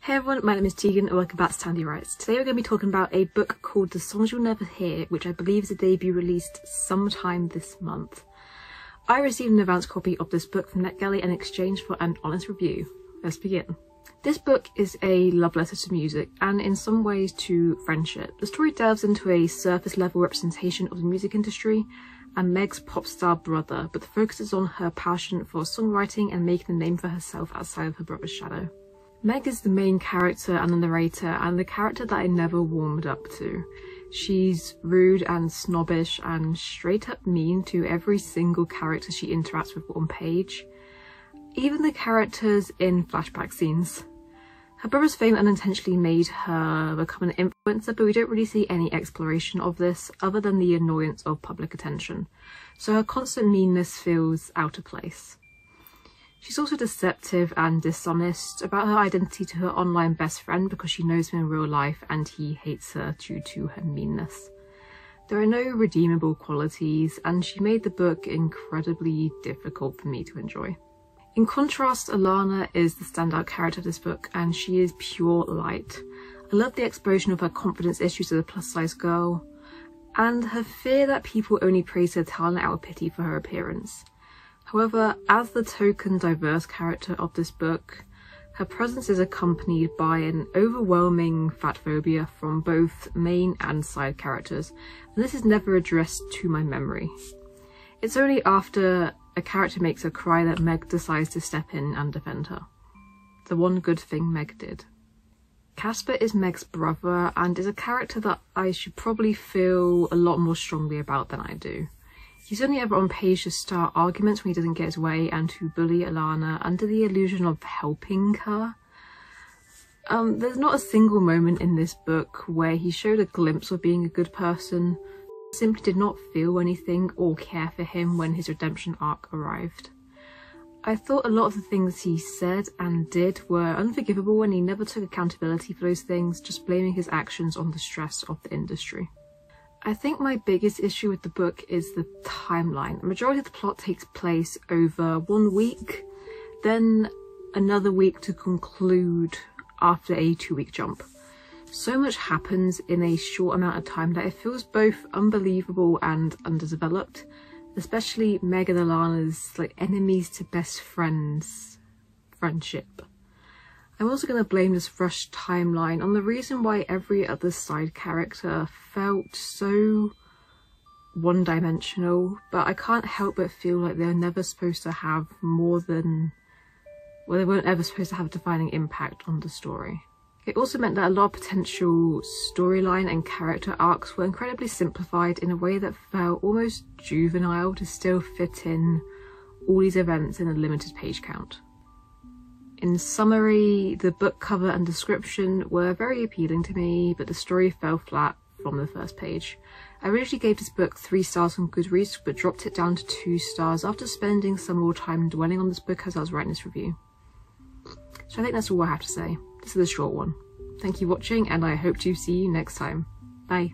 Hey everyone, my name is Tegan and welcome back to Tande Writes. Today we're going to be talking about a book called The Songs You'll Never Hear, which I believe is a debut released sometime this month. I received an advance copy of this book from NetGalley in exchange for an honest review. Let's begin. This book is a love letter to music and in some ways to friendship. The story delves into a surface level representation of the music industry and Meg's pop star brother, but the focus is on her passion for songwriting and making a name for herself outside of her brother's shadow. Meg is the main character and the narrator, and the character that I never warmed up to. She's rude and snobbish and straight up mean to every single character she interacts with on page. Even the characters in flashback scenes. Her brother's fame unintentionally made her become an influencer, but we don't really see any exploration of this other than the annoyance of public attention. So her constant meanness feels out of place. She's also deceptive and dishonest about her identity to her online best friend because she knows him in real life and he hates her due to her meanness. There are no redeemable qualities and she made the book incredibly difficult for me to enjoy. In contrast, Alana is the standout character of this book and she is pure light. I love the exposure of her confidence issues as a plus size girl and her fear that people only praise her talent out of pity for her appearance. However, as the token diverse character of this book, her presence is accompanied by an overwhelming fat phobia from both main and side characters, and this is never addressed to my memory. It's only after a character makes her cry that Meg decides to step in and defend her. The one good thing Meg did. Casper is Meg's brother and is a character that I should probably feel a lot more strongly about than I do. He's only ever on page to start arguments when he doesn't get his way and to bully Alana under the illusion of helping her. Um, there's not a single moment in this book where he showed a glimpse of being a good person, simply did not feel anything or care for him when his redemption arc arrived. I thought a lot of the things he said and did were unforgivable and he never took accountability for those things, just blaming his actions on the stress of the industry. I think my biggest issue with the book is the timeline. The majority of the plot takes place over one week, then another week to conclude after a two week jump. So much happens in a short amount of time that it feels both unbelievable and underdeveloped, especially Meg and Alana's like enemies to best friends friendship. I'm also going to blame this rushed timeline on the reason why every other side character felt so one-dimensional, but I can't help but feel like they're never supposed to have more than... well, they weren't ever supposed to have a defining impact on the story. It also meant that a lot of potential storyline and character arcs were incredibly simplified in a way that felt almost juvenile to still fit in all these events in a limited page count. In summary, the book cover and description were very appealing to me, but the story fell flat from the first page. I originally gave this book 3 stars on Goodreads, but dropped it down to 2 stars after spending some more time dwelling on this book as I was writing this review. So I think that's all I have to say. This is a short one. Thank you for watching, and I hope to see you next time. Bye.